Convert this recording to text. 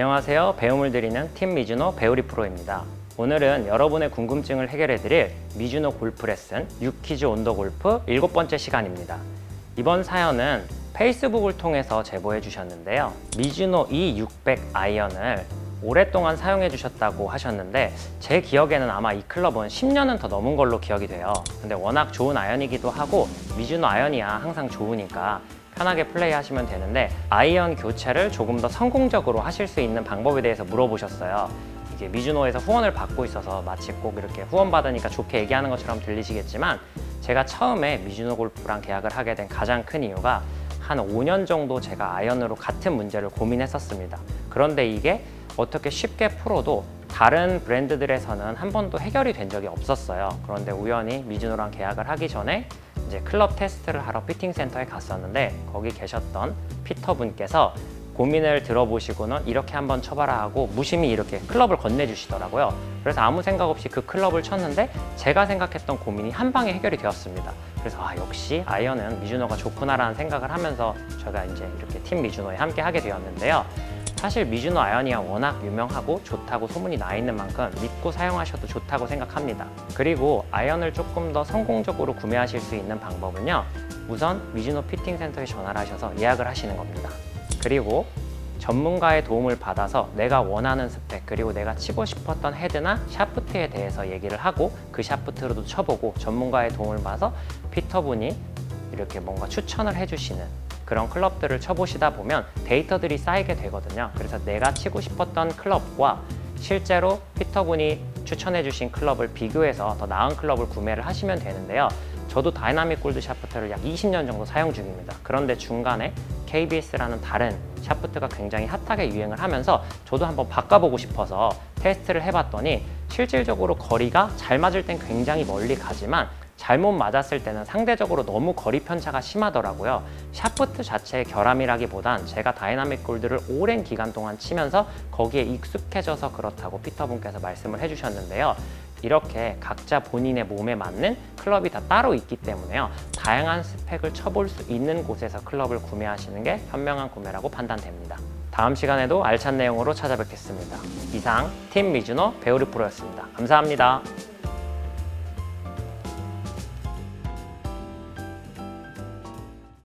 안녕하세요. 배움을 드리는 팀 미즈노 배우리 프로입니다. 오늘은 여러분의 궁금증을 해결해 드릴 미즈노 골프 레슨 You Quiz on the 골프 일곱 번째 시간입니다. 이번 사연은 페이스북을 통해서 제보해 주셨는데요. 미즈노 E600 아이언을 오랫동안 사용해 주셨다고 하셨는데 제 기억에는 아마 이 클럽은 10년은 더 넘은 걸로 기억이 돼요. 근데 워낙 좋은 아이언이기도 하고 미즈노 아이언이야 항상 좋으니까 편하게 플레이하시면 되는데 아이언 교체를 조금 더 성공적으로 하실 수 있는 방법에 대해서 물어보셨어요. 이게 미즈노에서 후원을 받고 있어서 마치 꼭 이렇게 후원 받으니까 좋게 얘기하는 것처럼 들리시겠지만 제가 처음에 미즈노 골프랑 계약을 하게 된 가장 큰 이유가 한 5년 정도 제가 아이언으로 같은 문제를 고민했었습니다. 그런데 이게 어떻게 쉽게 풀어도 다른 브랜드들에서는 한 번도 해결이 된 적이 없었어요. 그런데 우연히 미즈노랑 계약을 하기 전에 이제 클럽 테스트를 하러 피팅 센터에 갔었는데 거기 계셨던 fitter 분께서 고민을 들어보시고는 이렇게 한번 쳐봐라 하고 무심히 이렇게 클럽을 건네주시더라고요. 그래서 아무 생각 없이 그 클럽을 쳤는데 제가 생각했던 고민이 한 방에 해결이 되었습니다. 그래서 아 역시 아이언은 미즈노가 좋구나 라는 생각을 하면서 제가 이제 이렇게 팀 미즈노에 함께 하게 되었는데요. 사실 미즈노 아이언이야 워낙 유명하고 좋다고 소문이 나 있는 만큼 믿고 사용하셔도 좋다고 생각합니다. 그리고 아이언을 조금 더 성공적으로 구매하실 수 있는 방법은요. 우선 미즈노 피팅 센터에 전화를 하셔서 예약을 하시는 겁니다. 그리고 전문가의 도움을 받아서 내가 원하는 스펙 그리고 내가 치고 싶었던 헤드나 샤프트에 대해서 얘기를 하고 그 샤프트로도 쳐보고 전문가의 도움을 받아서 fitter분이 이렇게 뭔가 추천을 해주시는 그런 클럽들을 쳐보시다 보면 데이터들이 쌓이게 되거든요. 그래서 내가 치고 싶었던 클럽과 실제로 fitter분이 추천해 주신 클럽을 비교해서 더 나은 클럽을 구매를 하시면 되는데요. 저도 다이나믹 골드 샤프트를 약 20년 정도 사용 중입니다. 그런데 중간에 KBS라는 다른 샤프트가 굉장히 핫하게 유행을 하면서 저도 한번 바꿔보고 싶어서 테스트를 해봤더니 실질적으로 거리가 잘 맞을 땐 굉장히 멀리 가지만 잘못 맞았을 때는 상대적으로 너무 거리 편차가 심하더라고요. 샤프트 자체의 결함이라기보단 제가 다이나믹 골드를 오랜 기간 동안 치면서 거기에 익숙해져서 그렇다고 fitter분께서 말씀을 해주셨는데요. 이렇게 각자 본인의 몸에 맞는 클럽이 다 따로 있기 때문에요. 다양한 스펙을 쳐볼 수 있는 곳에서 클럽을 구매하시는 게 현명한 구매라고 판단됩니다. 다음 시간에도 알찬 내용으로 찾아뵙겠습니다. 이상 팀 미즈노 배우리 프로였습니다. 감사합니다.